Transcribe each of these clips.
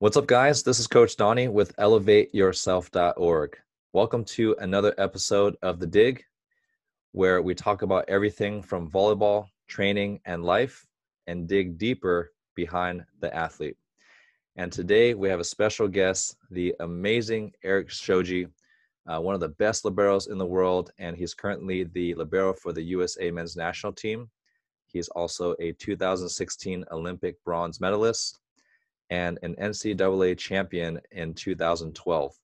What's up, guys? This is Coach Donny with ElevateYourself.org. Welcome to another episode of The Dig, where we talk about everything from volleyball, training, and life, and dig deeper behind the athlete. And today we have a special guest, the amazing Erik Shoji, uh, one of the best liberos in the world, and he's currently the libero for the USA men's national team. He's also a 2016 Olympic bronze medalist and an NCAA champion in 2012.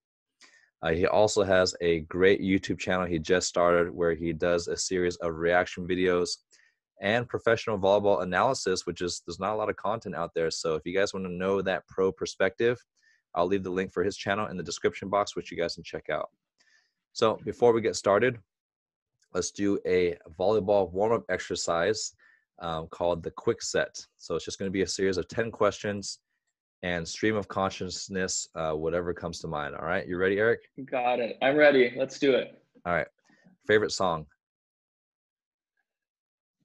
Uh, he also has a great YouTube channel he just started where he does a series of reaction videos and professional volleyball analysis, which is there's not a lot of content out there. So if you guys want to know that pro perspective, I'll leave the link for his channel in the description box, which you guys can check out. So before we get started, let's do a volleyball warm-up exercise um, called the quick set. So it's just going to be a series of 10 questions and stream of consciousness, uh, whatever comes to mind. All right, you ready, Erik? Got it. I'm ready. Let's do it. All right. Favorite song?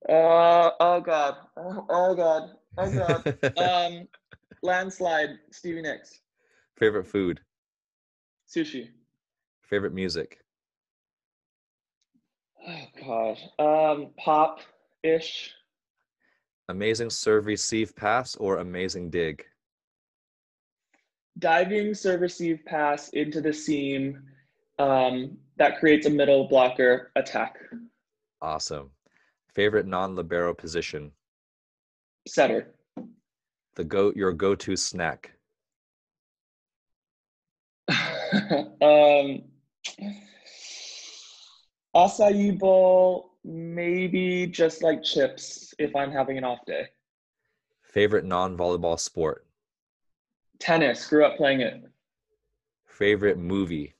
Uh, oh God. Oh, oh God. Oh God. um, landslide. Stevie Nicks. Favorite food? Sushi. Favorite music? Oh God. Um, pop ish. Amazing serve receive pass or amazing dig? Diving serve receive pass into the seam um, that creates a middle blocker attack. Awesome. Favorite non libero position? Setter. The go your go to snack. um, acai bowl, maybe just like chips if I'm having an off day. Favorite non volleyball sport? Tennis. Grew up playing it. Favorite movie?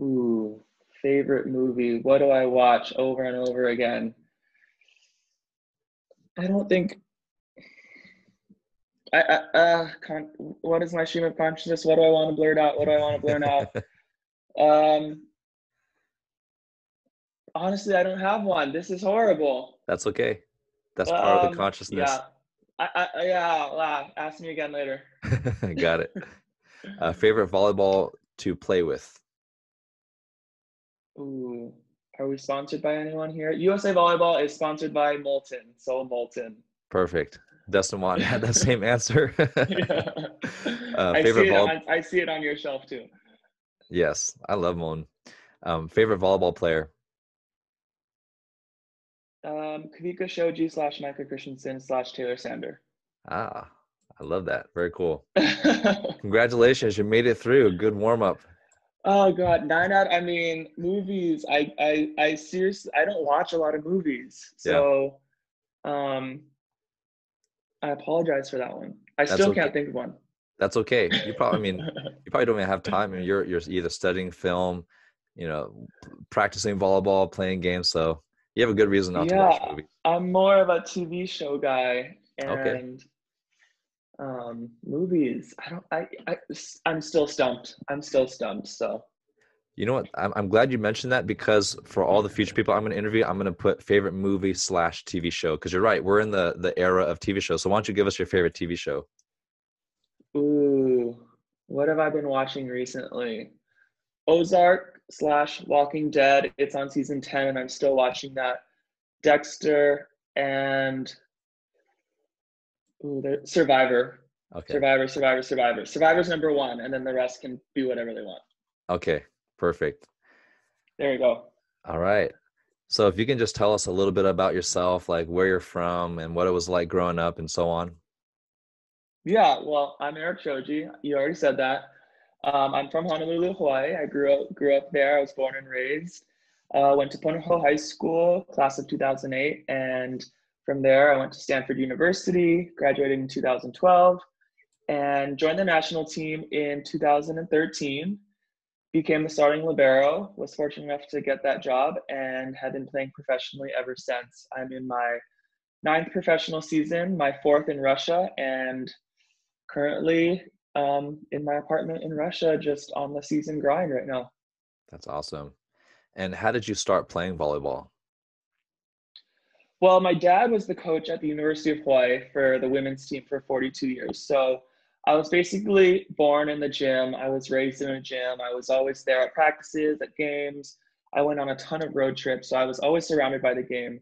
Ooh, favorite movie. What do I watch over and over again? I don't think. I, I uh, con- what is my stream of consciousness? What do I want to blurt out? What do I want to blurt out? um, honestly, I don't have one. This is horrible. That's okay. That's part um, of the um, consciousness. Yeah. I, I, yeah, ask me again later. Got it. Uh, favorite volleyball to play with? Ooh, are we sponsored by anyone here? USA Volleyball is sponsored by Molten. So Molten. Perfect. Dustin Watten had that same answer. uh, I, see on, I see it on your shelf too. Yes, I love Molten. Um, favorite volleyball player? Um, Kavika Shoji slash Micah Christenson slash Taylor Sander. Ah, I love that. Very cool. Congratulations, you made it through. Good warm up. Oh god, nine out. I mean, movies. I I I seriously I don't watch a lot of movies, so yeah. um, I apologize for that one. I That's still okay. can't think of one. That's okay. You probably I mean you probably don't even have time. I mean, you're you're either studying film, you know, practicing volleyball, playing games. So you have a good reason not yeah, to watch movies. I'm more of a TV show guy and okay. um, movies. I don't. I, I I'm still stumped. I'm still stumped. So. You know what? I'm, I'm glad you mentioned that because for all the future people I'm going to interview, I'm going to put favorite movie slash TV show because you're right. We're in the the era of TV shows. So why don't you give us your favorite TV show? Ooh, what have I been watching recently? Ozark slash Walking Dead. It's on season 10 and I'm still watching that. Dexter and ooh, Survivor. Okay. Survivor, Survivor, Survivor. Survivor's number one, and then the rest can do whatever they want. Okay, perfect. There you go. All right. So if you can just tell us a little bit about yourself, like where you're from and what it was like growing up and so on. Yeah, well, I'm Erik Shoji. You already said that. Um, I'm from Honolulu, Hawaii. I grew up grew up there. I was born and raised. Uh, went to Punahou High School, class of 2008, and from there I went to Stanford University, graduated in 2012, and joined the national team in 2013. Became the starting libero. Was fortunate enough to get that job, and have been playing professionally ever since. I'm in my ninth professional season, my fourth in Russia, and currently um, in my apartment in Russia, just on the season grind right now. That's awesome. And how did you start playing volleyball? Well, my dad was the coach at the University of Hawaii for the women's team for 42 years. So I was basically born in the gym. I was raised in a gym. I was always there at practices, at games. I went on a ton of road trips, so I was always surrounded by the game.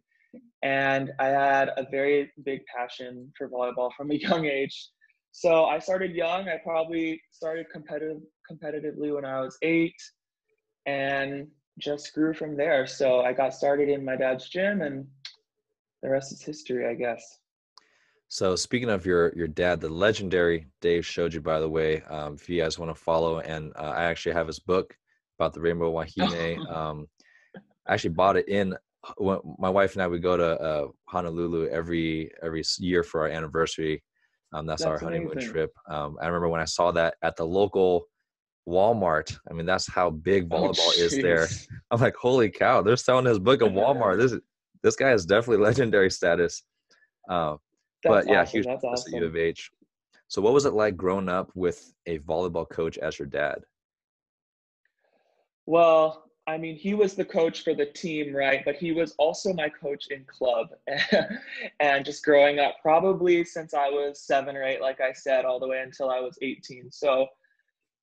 And I had a very big passion for volleyball from a young age. So I started young. I probably started competitive competitively when I was eight and just grew from there. So I got started in my dad's gym and the rest is history, I guess. So speaking of your your dad, the legendary Dave Shoji, by the way, um, if you guys want to follow, and uh, I actually have his book about the Rainbow Wahine. um, I actually bought it in. When my wife and I would go to uh, Honolulu every every year for our anniversary. Um, that's, that's, our honeymoon amazing. trip. Um, I remember when I saw that at the local Walmart. I mean, that's how big oh, volleyball oh, is there. I'm like, holy cow! They're selling his book at Walmart. This this guy is definitely legendary status. Uh, but yeah, awesome. huge That's awesome. at U of H. So, what was it like growing up with a volleyball coach as your dad? Well, I mean, he was the coach for the team, right? But he was also my coach in club. and just growing up, probably since I was seven or eight, like I said, all the way until I was 18. So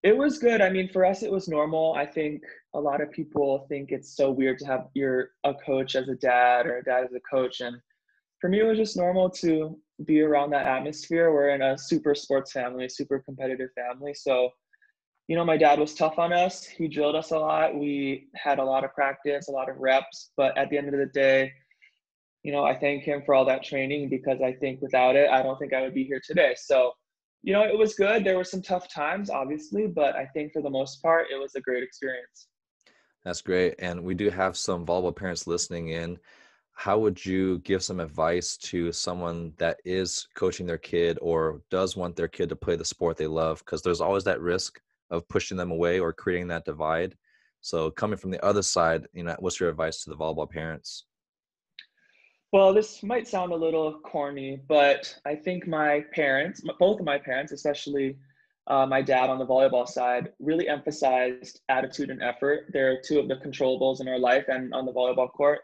it was good. I mean, for us, it was normal. I think a lot of people think it's so weird to have your a coach as a dad or a dad as a coach. And for me, it was just normal to be around that atmosphere. We're in a super sports family, super competitive family. So, you know, my dad was tough on us. He drilled us a lot. We had a lot of practice, a lot of reps. But at the end of the day, you know, I thank him for all that training because I think without it, I don't think I would be here today. So, you know, it was good. There were some tough times, obviously, but I think for the most part, it was a great experience. That's great. And we do have some volleyball parents listening in how would you give some advice to someone that is coaching their kid or does want their kid to play the sport they love because there's always that risk of pushing them away or creating that divide so coming from the other side you know what's your advice to the volleyball parents well this might sound a little corny but i think my parents both of my parents especially uh, my dad on the volleyball side really emphasized attitude and effort they're two of the controllables in our life and on the volleyball court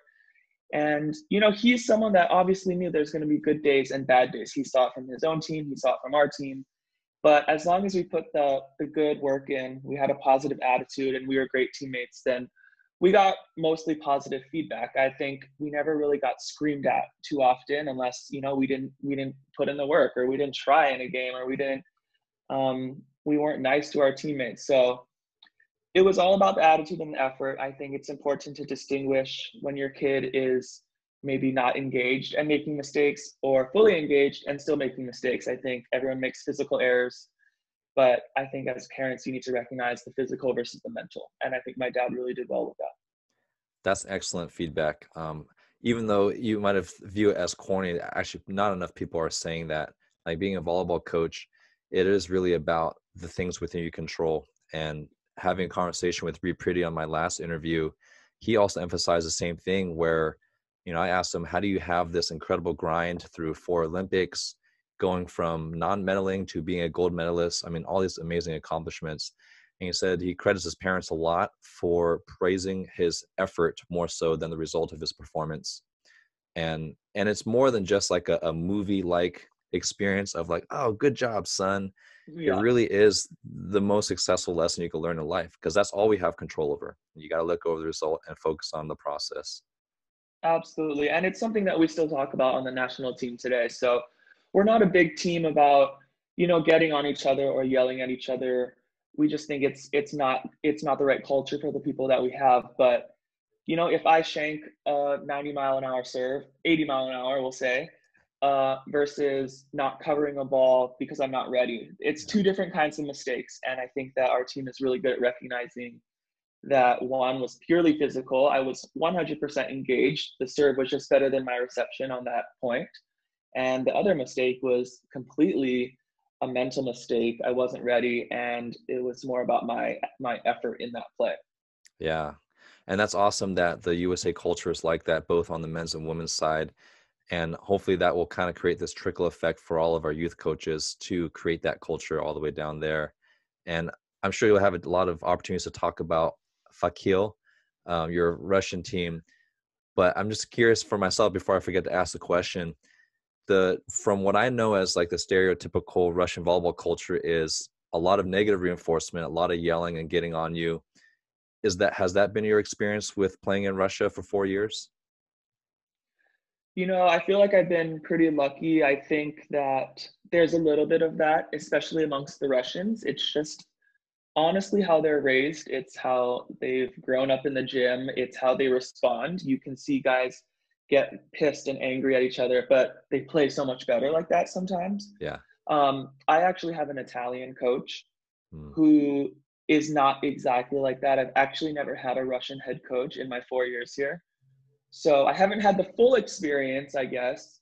and, you know, he's someone that obviously knew there's going to be good days and bad days. He saw it from his own team, he saw it from our team. But as long as we put the, the good work in, we had a positive attitude and we were great teammates, then we got mostly positive feedback. I think we never really got screamed at too often unless, you know, we didn't we didn't put in the work or we didn't try in a game or we didn't um, we weren't nice to our teammates. So it was all about the attitude and the effort. I think it's important to distinguish when your kid is maybe not engaged and making mistakes or fully engaged and still making mistakes. I think everyone makes physical errors, but I think as parents, you need to recognize the physical versus the mental. And I think my dad really did well with that. That's excellent feedback. Um, even though you might have view it as corny, actually not enough people are saying that. Like being a volleyball coach, it is really about the things within your control and having a conversation with Reid Priddy on my last interview, he also emphasized the same thing where, you know, I asked him, how do you have this incredible grind through four Olympics, going from non-medaling to being a gold medalist? I mean, all these amazing accomplishments. And he said he credits his parents a lot for praising his effort more so than the result of his performance. And and it's more than just like a, a movie like experience of like, oh, good job, son yeah. it really is the most successful lesson you can learn in life because that's all we have control over. You got to look over the result and focus on the process. Absolutely. And it's something that we still talk about on the national team today. So we're not a big team about, you know, getting on each other or yelling at each other. We just think it's it's not it's not the right culture for the people that we have. But you know, if I shank a 90 mile an hour serve, 80 mile an hour, we'll say, uh, versus not covering a ball because I'm not ready. It's two different kinds of mistakes. And I think that our team is really good at recognizing that one was purely physical. I was 100% engaged. The serve was just better than my reception on that point. And the other mistake was completely a mental mistake. I wasn't ready and it was more about my my effort in that play. Yeah. And that's awesome that the USA culture is like that both on the men's and women's side and hopefully that will kind of create this trickle effect for all of our youth coaches to create that culture all the way down there and i'm sure you'll have a lot of opportunities to talk about Fakel um, your russian team but i'm just curious for myself before i forget to ask the question the from what I know as like the stereotypical Russian volleyball culture is a lot of negative reinforcement, a lot of yelling and getting on you. Is that has that been your experience with playing in Russia for four years? You know, I feel like I've been pretty lucky. I think that there's a little bit of that, especially amongst the Russians. It's just honestly how they're raised, it's how they've grown up in the gym, it's how they respond. You can see guys get pissed and angry at each other, but they play so much better like that sometimes. Yeah. Um, I actually have an Italian coach Hmm. who is not exactly like that. I've actually never had a Russian head coach in my four years here. So I haven't had the full experience, I guess,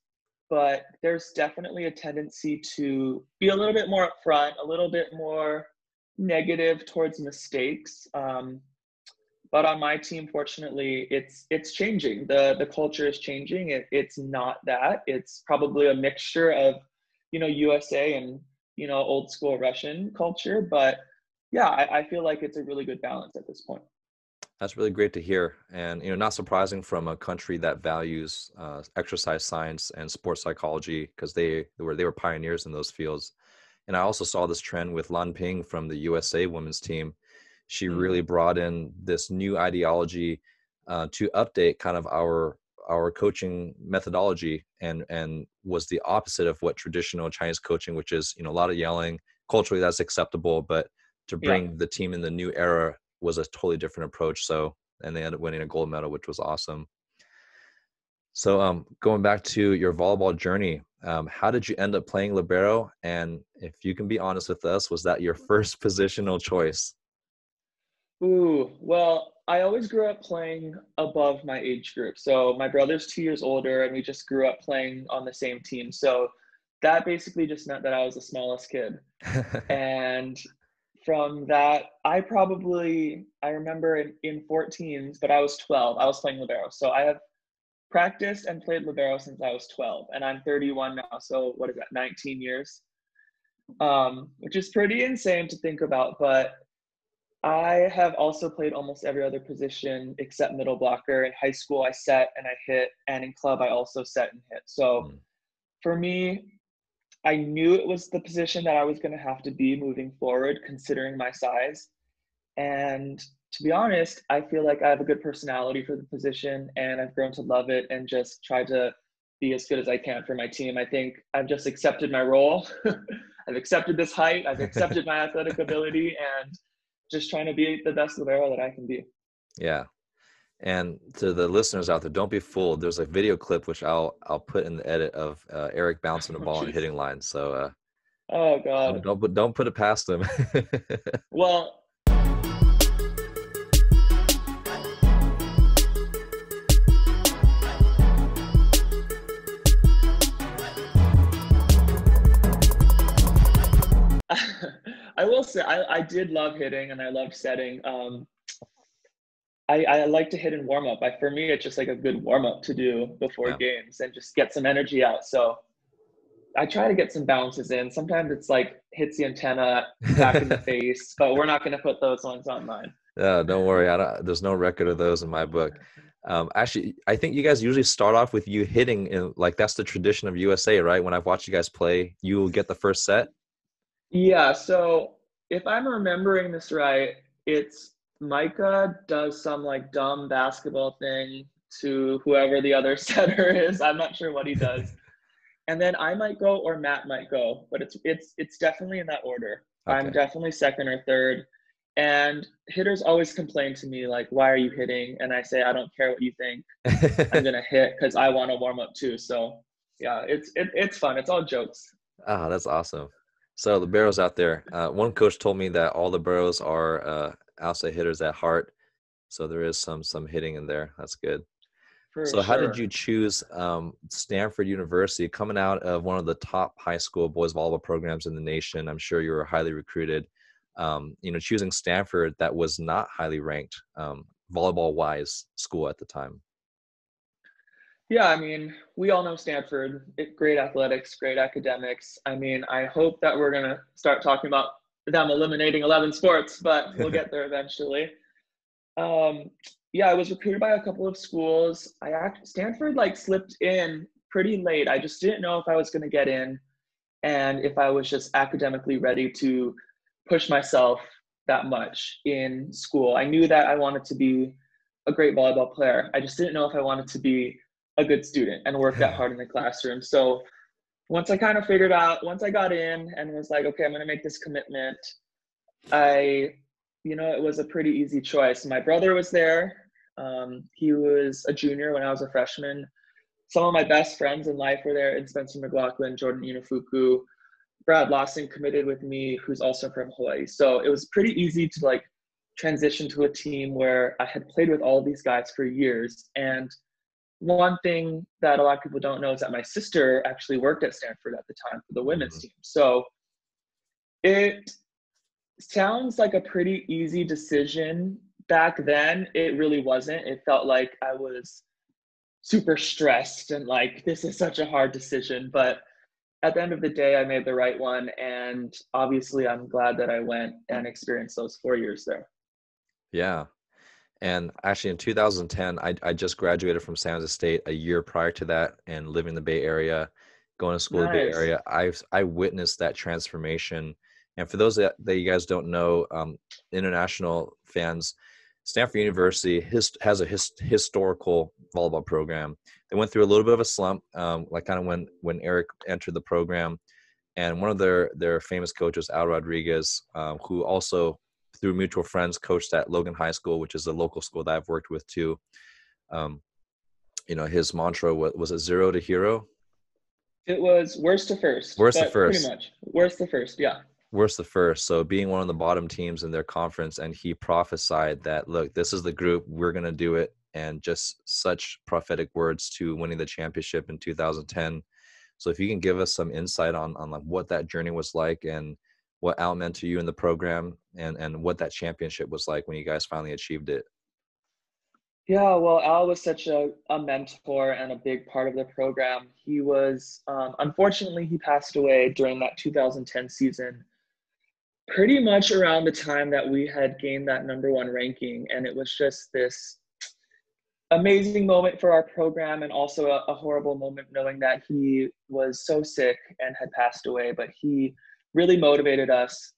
but there's definitely a tendency to be a little bit more upfront, a little bit more negative towards mistakes. Um, but on my team, fortunately, it's it's changing. the The culture is changing. It, it's not that. It's probably a mixture of, you know, USA and you know old school Russian culture. But yeah, I, I feel like it's a really good balance at this point. That's really great to hear, and you know, not surprising from a country that values uh, exercise science and sports psychology because they, they were they were pioneers in those fields. And I also saw this trend with Lang Ping from the USA women's team. She Mm. really brought in this new ideology uh, to update kind of our our coaching methodology and and was the opposite of what traditional Chinese coaching, which is you know a lot of yelling. Culturally, that's acceptable, but to Yeah. bring the team in the new era was a totally different approach. So and they ended up winning a gold medal, which was awesome. So um, going back to your volleyball journey, um, how did you end up playing libero? And if you can be honest with us, was that your first positional choice? Ooh, well, I always grew up playing above my age group. So my brother's two years older, and we just grew up playing on the same team. So that basically just meant that I was the smallest kid. And from that, I probably I remember in, in 14s, but I was 12. I was playing libero. So I have practiced and played libero since I was 12, and I'm 31 now. So what is that? 19 years, um, which is pretty insane to think about. But I have also played almost every other position except middle blocker. In high school, I set and I hit, and in club, I also set and hit. So Mm. for me, I knew it was the position that I was going to have to be moving forward, considering my size. And to be honest, I feel like I have a good personality for the position, and I've grown to love it and just try to be as good as I can for my team. I think I've just accepted my role. I've accepted this height. I've accepted my athletic ability, and just trying to be the best libero that I can be. Yeah. And to the listeners out there, don't be fooled. There's a video clip which I'll I'll put in the edit of uh, Erik bouncing the Oh, ball and hitting line. So uh, Oh God. don't put don't put it past him. Well, I will say I, I did love hitting and I loved setting. Um, I, I like to hit and warm up. I, for me, it's just like a good warm up to do before Yeah. games and just get some energy out. So I try to get some bounces in. Sometimes it's like hits the antenna back in the face, but we're not going to put those ones on mine. Yeah, don't worry. I don't, there's no record of those in my book. Um, actually, I think you guys usually start off with you hitting, in, like that's the tradition of USA, right? When I've watched you guys play, you will get the first set. Yeah, so if I'm remembering this right, it's Micah does some like dumb basketball thing to whoever the other setter is. I'm not sure what he does. and then I might go or Matt might go, but it's it's it's definitely in that order. I'm definitely second or third. And hitters always complain to me like, "Why are you hitting?" And I say, "I don't care what you think. I'm gonna hit because I want to warm up too." So yeah, it's it, it's fun. It's all jokes. Ah, that's awesome. So the barrows out there. Uh, one coach told me that all the barrows are uh, outside hitters at heart. So there is some some hitting in there. That's good. For so how did you choose um, Stanford University coming out of one of the top high school boys volleyball programs in the nation? I'm sure you were highly recruited. Um, you know, choosing Stanford that was not highly ranked um, volleyball wise school at the time. Yeah, I mean, we all know Stanford. It, great athletics, great academics. I mean, I hope that we're gonna start talking about them eliminating 11 sports, but we'll get there eventually. Um, yeah, I was recruited by a couple of schools. I act Stanford like slipped in pretty late. I just didn't know if I was going to get in and if I was just academically ready to push myself that much in school. I knew that I wanted to be a great volleyball player. I just didn't know if I wanted to be a good student and work that hard in the classroom. So once I kind of figured out, once I got in and was like, okay, I'm going to make this commitment, I, you know, it was a pretty easy choice. My brother was there. Um, he was a junior when I was a freshman. Some of my best friends in life were there, in Spencer McLaughlin, Jordan Inafuku, Brad Lawson committed with me, who's also from Hawaii. So it was pretty easy to like transition to a team where I had played with all these guys for years. And one thing that a lot of people don't know is that my sister actually worked at Stanford at the time for the women's mm-hmm. team. So it sounds like a pretty easy decision. Back then, it really wasn't. It felt like I was super stressed and like, this is such a hard decision. But at the end of the day, I made the right one. And obviously, I'm glad that I went and experienced those four years there. Yeah. And actually, in 2010, I, I just graduated from San Jose State a year prior to that and living in the Bay Area, going to school nice. in the Bay Area. I I witnessed that transformation. And for those that, that you guys don't know, um, international fans, Stanford University his, has a his, historical volleyball program. They went through a little bit of a slump, um, like kind of when when Erik entered the program, and one of their their famous coaches, Al Rodriguez, um, who also through mutual friends coached at Logan High School, which is a local school that I've worked with too. Um, you know, his mantra was, was it zero to hero? It was worst to first. Worst to first. Pretty much. Worst to first, yeah. Worst to first. So being one of the bottom teams in their conference, and he prophesied that, look, this is the group, we're going to do it. And just such prophetic words to winning the championship in 2010. So if you can give us some insight on, on like what that journey was like and – what Al meant to you in the program and and what that championship was like when you guys finally achieved it. Yeah, well, Al was such a, a mentor and a big part of the program. He was, um, unfortunately, he passed away during that 2010 season, pretty much around the time that we had gained that number one ranking. And it was just this amazing moment for our program and also a, a horrible moment knowing that he was so sick and had passed away. But he, really motivated us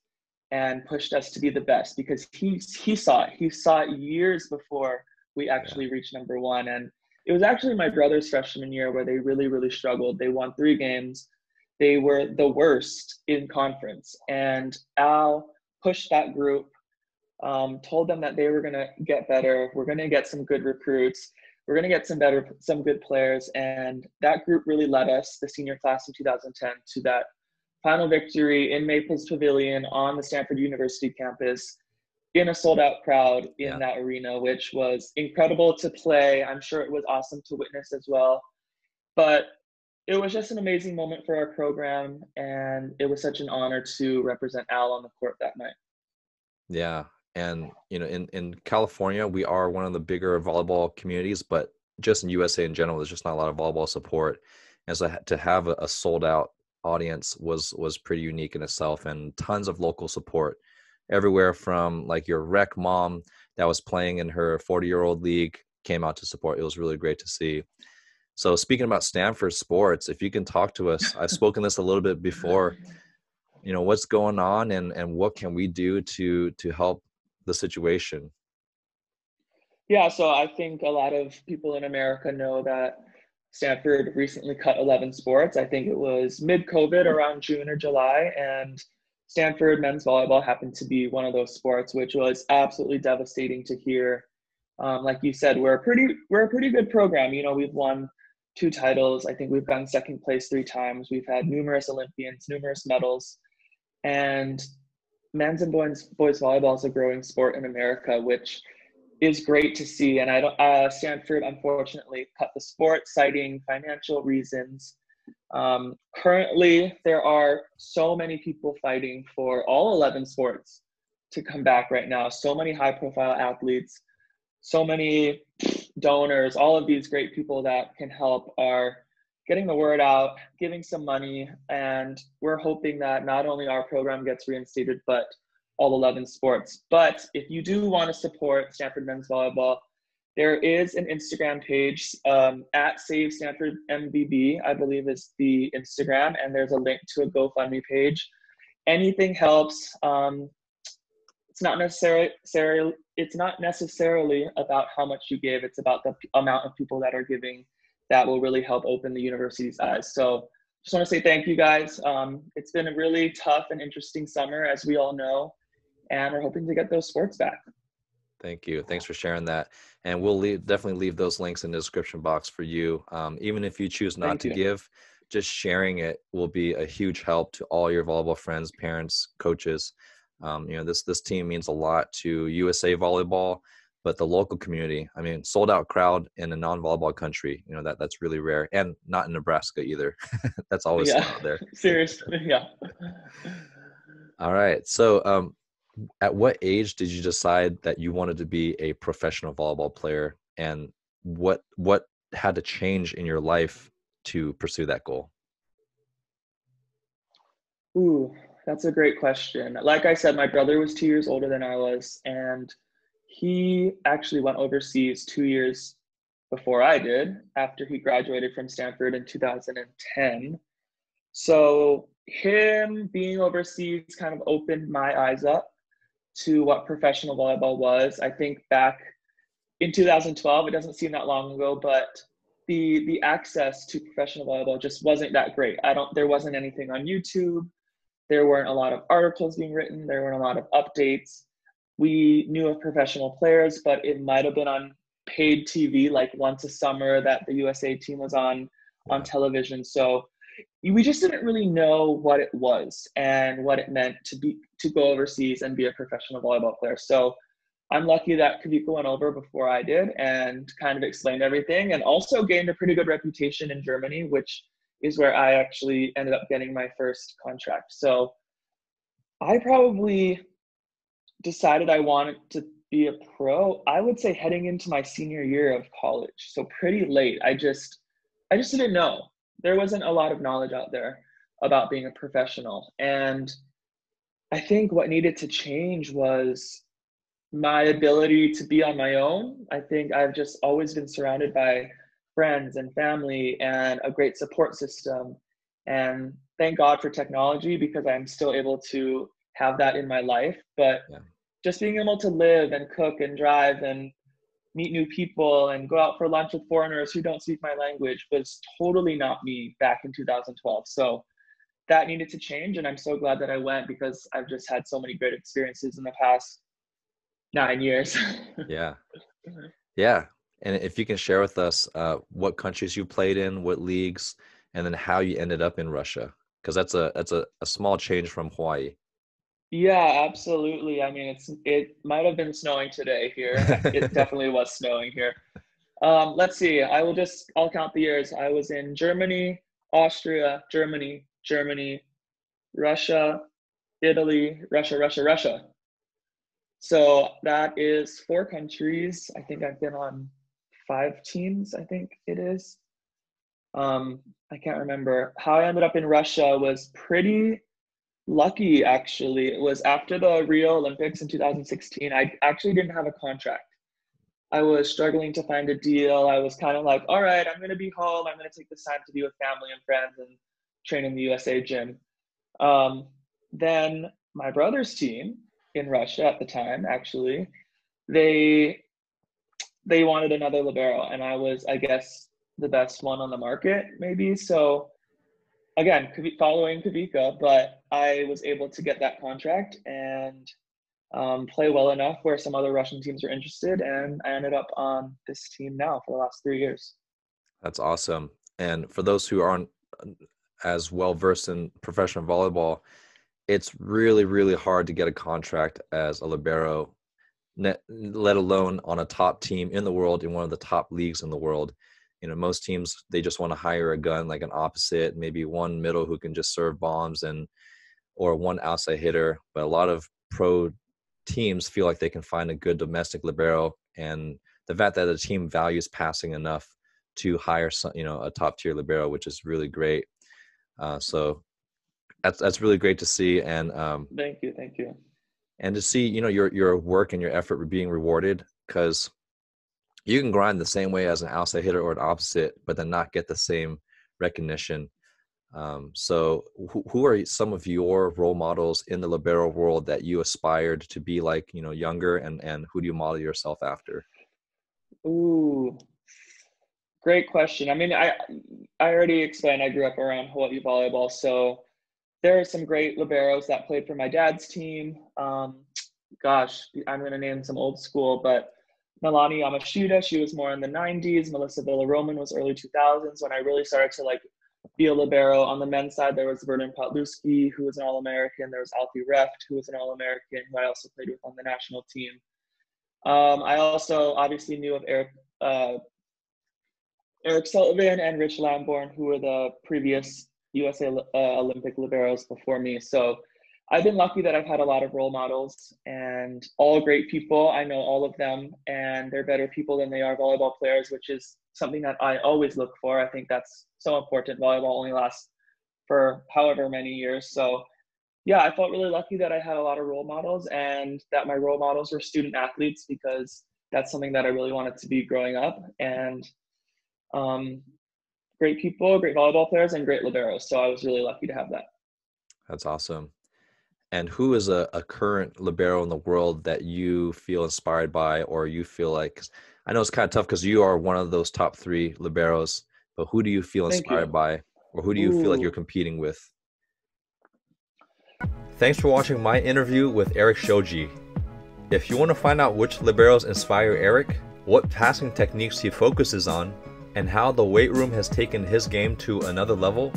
and pushed us to be the best because he he saw it. He saw it years before we actually yeah. reached number one. And it was actually my brother's freshman year where they really, really struggled. They won three games. They were the worst in conference. And Al pushed that group, um, told them that they were going to get better. We're going to get some good recruits. We're going to get some better, some good players. And that group really led us, the senior class in 2010, to that final victory in Maples Pavilion on the Stanford University campus in a sold out crowd in yeah. that arena, which was incredible to play. I'm sure it was awesome to witness as well. But it was just an amazing moment for our program, and it was such an honor to represent Al on the court that night. Yeah. And, you know, in, in California, we are one of the bigger volleyball communities, but just in USA in general, there's just not a lot of volleyball support. And so to have a, a sold out audience was was pretty unique in itself and tons of local support. Everywhere from like your rec mom that was playing in her 40 year old league came out to support. It was really great to see. So speaking about stanford sports if you can talk to us i've spoken this a little bit before. You know what's going on and and what can we do to to help the situation? Yeah so i think a lot of people in america know that Stanford recently cut 11 sports. I think it was mid COVID around June or July. And Stanford men's volleyball happened to be one of those sports, which was absolutely devastating to hear. Um, like you said, we're a pretty we're a pretty good program. You know, we've won two titles. I think we've gotten second place three times. We've had numerous Olympians, numerous medals, and men's and boys boys volleyball is a growing sport in America, which is great to see. And I don't, uh, Stanford unfortunately cut the sport, citing financial reasons. Um, currently, there are so many people fighting for all 11 sports to come back right now. So many high profile athletes, so many donors, all of these great people that can help are getting the word out, giving some money, and we're hoping that not only our program gets reinstated, but all 11 sports. But if you do want to support Stanford men's volleyball, there is an Instagram page um, at Save Stanford MVB, I believe is the Instagram, and there's a link to a GoFundMe page. Anything helps. Um, it's not necessarily it's not necessarily about how much you give. It's about the amount of people that are giving that will really help open the university's eyes. So just want to say thank you guys. Um, it's been a really tough and interesting summer, as we all know, and we're hoping to get those sports back. Thank you. Thanks for sharing that. And we'll leave, definitely leave those links in the description box for you. Um, even if you choose not Thank to you. give, just sharing it will be a huge help to all your volleyball friends, parents, coaches. Um, you know, this this team means a lot to USA Volleyball, but the local community. I mean, sold out crowd in a non-volleyball country. You know that that's really rare, and not in Nebraska either. that's always yeah. out there. Seriously, yeah. All right. So, um, at what age did you decide that you wanted to be a professional volleyball player? And what what had to change in your life to pursue that goal? Ooh that's a great question. Like i said my brother was two years older than i was and he actually went overseas two years before i did after he graduated from stanford in 2010 so him being overseas kind of opened my eyes up to what professional volleyball was. I think back in 2012, it doesn't seem that long ago, but the the access to professional volleyball just wasn't that great. I don't there wasn't anything on YouTube. There weren't a lot of articles being written, there weren't a lot of updates. We knew of professional players, but it might have been on paid TV like once a summer that the USA team was on on television. So we just didn't really know what it was and what it meant to be to go overseas and be a professional volleyball player. So I'm lucky that Kavika went over before I did and kind of explained everything and also gained a pretty good reputation in Germany, which is where I actually ended up getting my first contract. So I probably decided I wanted to be a pro, I would say heading into my senior year of college. So pretty late. I just I just didn't know there wasn't a lot of knowledge out there about being a professional. And I think what needed to change was my ability to be on my own. I think I've just always been surrounded by friends and family and a great support system. And thank God for technology because I'm still able to have that in my life. But yeah. just being able to live and cook and drive and meet new people and go out for lunch with foreigners who don't speak my language was totally not me back in 2012. So that needed to change. And I'm so glad that I went because I've just had so many great experiences in the past nine years. yeah. Yeah. And if you can share with us uh, what countries you played in, what leagues, and then how you ended up in Russia, because that's a that's a, a small change from Hawaii. Yeah, absolutely. I mean, it's it might have been snowing today here. it definitely was snowing here. Um, let's see. I will just I'll count the years. I was in Germany, Austria, Germany, Germany, Russia, Italy, Russia, Russia, Russia. So that is four countries. I think I've been on five teams. I think it is. Um, I can't remember how I ended up in Russia. Was pretty lucky actually. It was after the Rio Olympics in 2016. I actually didn't have a contract. I was struggling to find a deal. I was kind of like, all right, I'm going to be home. I'm going to take this time to be with family and friends and train in the USA gym. Um, then my brother's team in Russia at the time, actually, they they wanted another libero, and I was, I guess, the best one on the market, maybe. So again, following Kavika, but I was able to get that contract and um, play well enough where some other Russian teams were interested, and I ended up on this team now for the last three years. That's awesome. And for those who aren't as well versed in professional volleyball, it's really, really hard to get a contract as a libero, let alone on a top team in the world in one of the top leagues in the world you know most teams they just want to hire a gun like an opposite maybe one middle who can just serve bombs and or one outside hitter but a lot of pro teams feel like they can find a good domestic libero and the fact that the team values passing enough to hire some, you know a top tier libero which is really great. Uh, so that's that's really great to see and um, thank you thank you. and to see you know your your work and your effort being rewarded because you can grind the same way as an outside hitter or an opposite, but then not get the same recognition. Um, so, who, who are some of your role models in the libero world that you aspired to be like, you know, younger, and and who do you model yourself after? Ooh, great question. I mean, I I already explained I grew up around Hawaii volleyball, so there are some great liberos that played for my dad's team. Um, gosh, I'm going to name some old school, but Melanie Yamashita, she was more in the 90s. Melissa Villaroman was early 2000s when I really started to like be a libero. On the men's side, there was Vernon Podlewski, who was an All-American. There was Alfee Reft, who was an All-American, who I also played with on the national team. Um, I also obviously knew of Erik uh, Erik Sullivan and Rich Lambourne, who were the previous USA uh, Olympic liberos before me. So I've been lucky that I've had a lot of role models and all great people. I know all of them, and they're better people than they are volleyball players, which is something that I always look for. I think that's so important. Volleyball only lasts for however many years. So, yeah, I felt really lucky that I had a lot of role models and that my role models were student athletes because that's something that I really wanted to be growing up. And um, great people, great volleyball players, and great liberos. So I was really lucky to have that. That's awesome. And who is a, a current libero in the world that you feel inspired by, or you feel like? I know it's kind of tough because you are one of those top three liberos, but who do you feel inspired you. by, or who do you Ooh. feel like you're competing with? Thanks for watching my interview with Erik Shoji. If you want to find out which liberos inspire Erik, what passing techniques he focuses on, and how the weight room has taken his game to another level,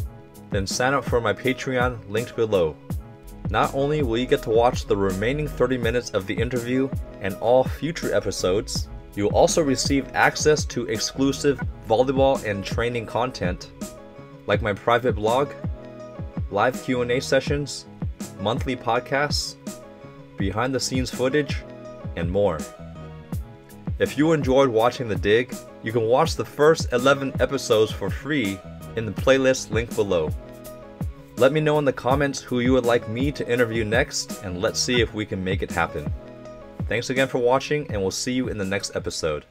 then sign up for my Patreon linked below. Not only will you get to watch the remaining 30 minutes of the interview and all future episodes, you'll also receive access to exclusive volleyball and training content like my private blog, live Q&A sessions, monthly podcasts, behind the scenes footage, and more. If you enjoyed watching The Dig, you can watch the first 11 episodes for free in the playlist link below. Let me know in the comments who you would like me to interview next, and let's see if we can make it happen. Thanks again for watching, and we'll see you in the next episode.